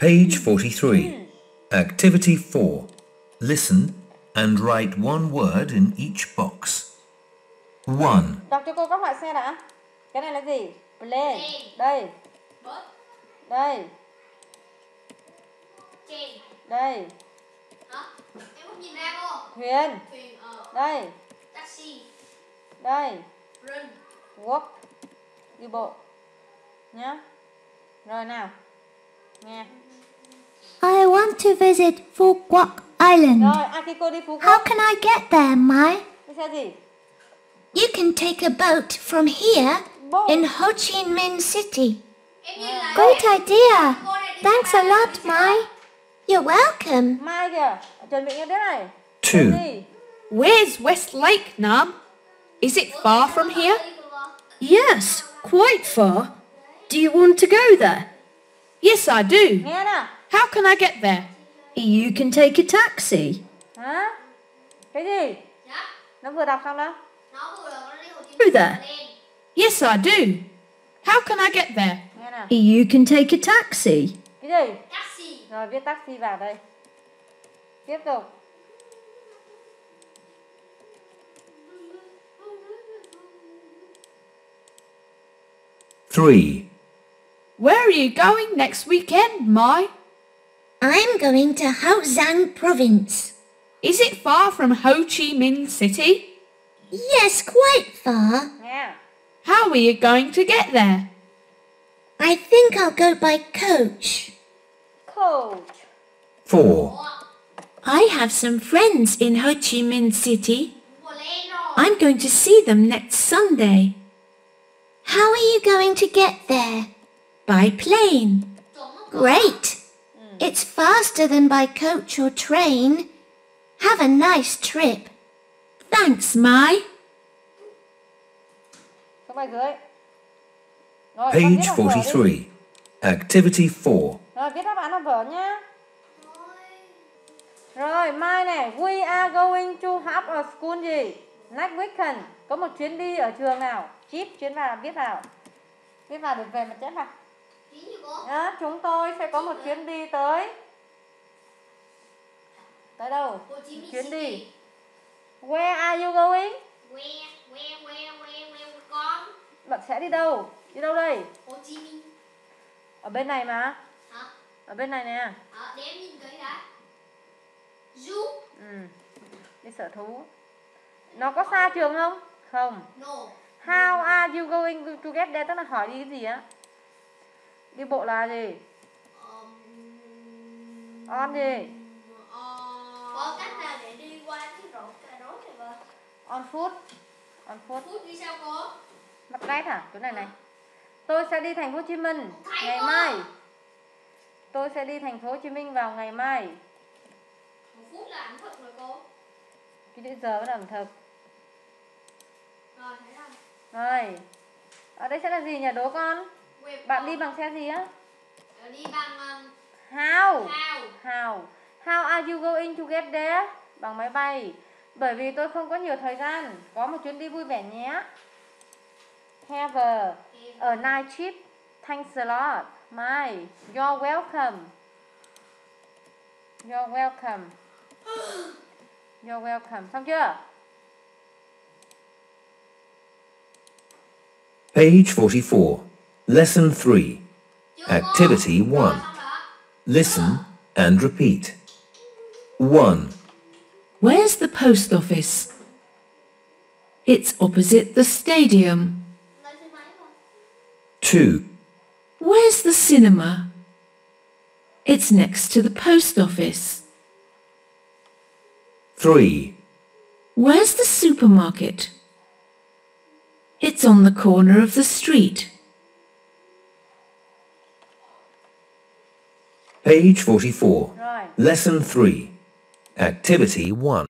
Page 43. Activity 4. Listen and write one word in each box. 1, Đọc cho cô các loại xe đã. Cái này là gì? Plane. Plane. Đây, bus, đây, train đây. hả em không nhìn ra cô Thuyền. thuyền Đây, taxi đây. run Walk. Đi bộ. Nhá. Rồi nào. Nghe. to visit Phú Quốc Island. How can I get there, Mai? You can take a boat from here in Ho Chi Minh City. Great idea. Thanks a lot, Mai. You're welcome. Two. Where's West Lake, Nam? Is it far from here? Yes, quite far. Do you want to go there? Yes, I do. Nghe nào. How can I get there? You can take a taxi. Hả? Cái gì? dạ Nó vừa đọc xong đó. nó vừa rồi nó đi Hồ Chí Who there? Yes, I do. How can I get there? Nghe nào. You can take a taxi. Cái gì? taxi Rồi viết taxi vào đây. Tiếp tục. Three, Where are you going next weekend, Mai? I'm going to Hậu Giang province. Is it far from Ho Chi Minh City? Yes, quite far. Nghe. How are you going to get there? I think I'll go by coach. Coach. four, I have some friends in Ho Chi Minh City. vừa lên rồi I'm going to see them next Sunday. How are you going to get there? By plane. Great. It's faster than by coach or train. Have a nice trip. Thanks, Mai. Page vào vở đi. 43. Activity 4. Rồi, viết đáp án vào vở nhá. Rồi, mai này, we are going to have a school gì? Next weekend. Có một chuyến đi ở trường nào? Chip, chuyến vào, viết vào. Viết vào được về mặt chép vào. Đó, chúng tôi sẽ có một chuyến đi tới. Tới đâu? Chuyến đi. Where are you going? Where, where, where, where, where con? Bạn sẽ đi đâu? Đi đâu đây? Hồ Chí Minh. Ở bên này mà. Hả? Ở bên này nè. Ờ, để em nhìn kỹ đã. Du? Ừ. Đi sở thú. Nó có xa trường không? Không. No. How are you going to get there? Tức là hỏi đi cái gì á? Đi bộ là gì? On gì? Có cách nào để đi qua cái rổ cà rốt này vợ? On foot. On foot. Phút đi sao cô? Bắt ghét hả? Chỗ này này. Tôi sẽ đi thành phố Hồ Chí Minh Thấy ngày quá. mai. Tôi sẽ đi thành phố Hồ Chí Minh vào ngày mai. Một phút là ẩm thực rồi cô. Cái chữ giờ là ẩm thực. Rồi, thấy không? Rồi. Ở đây sẽ là gì nhỉ đố con? Bạn đi bằng xe gì á? Đi bằng um, How? how? How? How are you going to get there? Bằng máy bay. Bởi vì tôi không có nhiều thời gian. Có một chuyến đi vui vẻ nhé. Have a, a nice trip. Thanks a lot. My. You're welcome. You're welcome. You're welcome. Xong chưa? Page 44. Lesson 3. Activity one. Listen and repeat. 1, Where's the post office? It's opposite the stadium. Lên xe máy không? 2, Where's the cinema? It's next to the post office. 3, Where's the supermarket? It's on the corner of the street. Page 44. Rồi. Lesson 3. Activity 1.